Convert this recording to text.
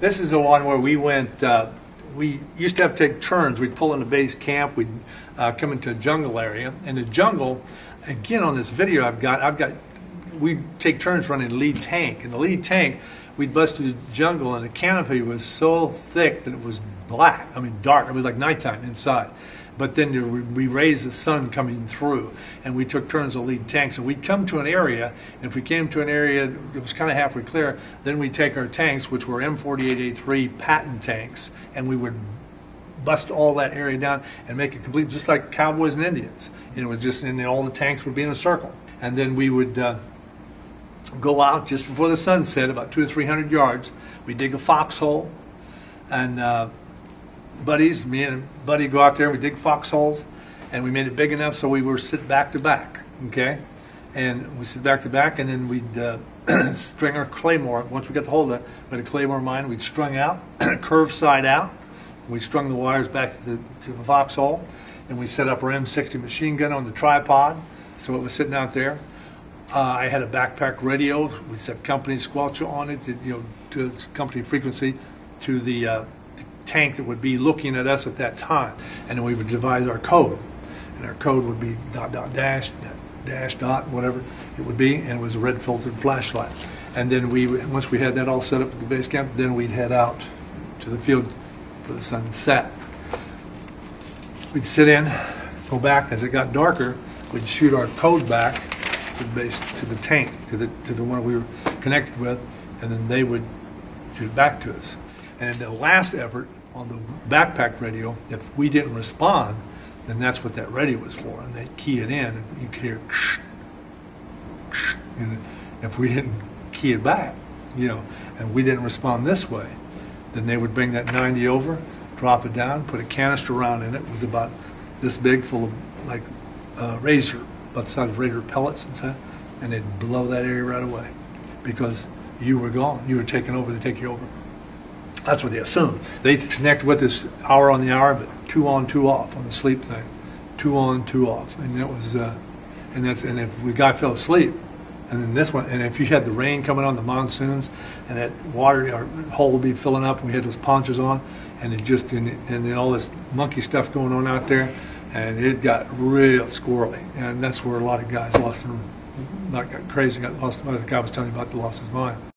This is the one where we went, uh, we used to have to take turns. We'd pull into base camp, we'd uh, come into a jungle area. And the jungle, again, on this video I've got, I've got, we'd take turns running lead tank. And the lead tank, we'd bust through the jungle, and the canopy was so thick that it was black. I mean, dark. It was like nighttime inside. But then we raised the sun coming through, and we took turns to lead tanks. And we'd come to an area, and if we came to an area that was kind of halfway clear, then we'd take our tanks, which were M48A3 Patton tanks, and we would bust all that area down and make it complete, just like cowboys and Indians. And it was just, and all the tanks would be in a circle. And then we would uh, go out just before the sun set, about two or three hundred yards. We dig a foxhole, and uh, buddies, me and a buddy go out there. and We dig foxholes, and we made it big enough so we were sit back to back. Okay, and we sit back to back, and then we'd uh, string our claymore. Once we got the hold of it, we had a claymore mine. We'd strung out, curve side out. We strung the wires back to the to the foxhole, and we set up our M60 machine gun on the tripod, so it was sitting out there. Uh, I had a backpack radio. We set company squelcher on it, to, you know, to company frequency, to the, uh, the tank that would be looking at us at that time, and then we would devise our code, and our code would be dot dot dash dash dot whatever it would be, and it was a red filtered flashlight. And then we, once we had that all set up at the base camp, then we'd head out to the field for the sunset. We'd sit in, go back. As it got darker, we'd shoot our code back to the base, to the tank, to the to the one we were connected with, and then they would shoot it back to us. And the last effort on the backpack radio, if we didn't respond, then that's what that radio was for, and they'd key it in, and you could hear. And if we didn't key it back, you know, and we didn't respond this way, then they would bring that 90 over, drop it down, put a canister round in it. It was about this big, full of like uh, razor, about the size of razor pellets and stuff, and they'd blow that area right away because you were gone. You were taken over. They take you over. That's what they assumed. They connect with us hour on the hour, but two on, two off on the sleep thing, two on, two off, and that was, uh, and that's, and if the guy fell asleep, and then this one, and if you had the rain coming on, the monsoons, and that water, our hole would be filling up, and we had those ponchos on, and it just, and, and then all this monkey stuff going on out there, and it got real squirrely, and that's where a lot of guys lost their, not got crazy, got lost. The guy was telling me about the lost his mind.